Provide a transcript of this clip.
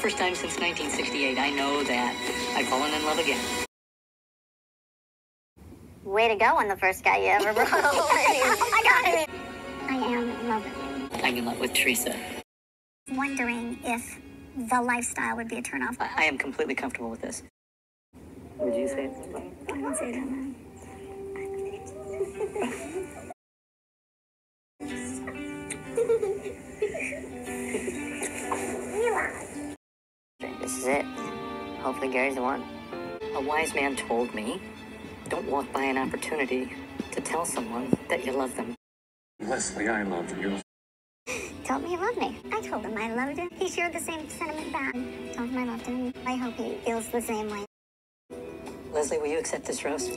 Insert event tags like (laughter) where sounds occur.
first time since 1968. I know that. I've fallen in love again. Way to go on the first guy you ever brought. (laughs) (laughs) I got it. I am in love with you. I'm in love with Theresa. Wondering if the lifestyle would be a turnoff. I, I am completely comfortable with this. Would you say it? I don't say that. This is it. Hopefully Gerry's the one. A wise man told me, don't walk by an opportunity to tell someone that you love them. Leslie, I love you. Told me he loved me. I told him I loved him. He shared the same sentiment back. Told him I loved him. I hope he feels the same way. Leslie, will you accept this roast?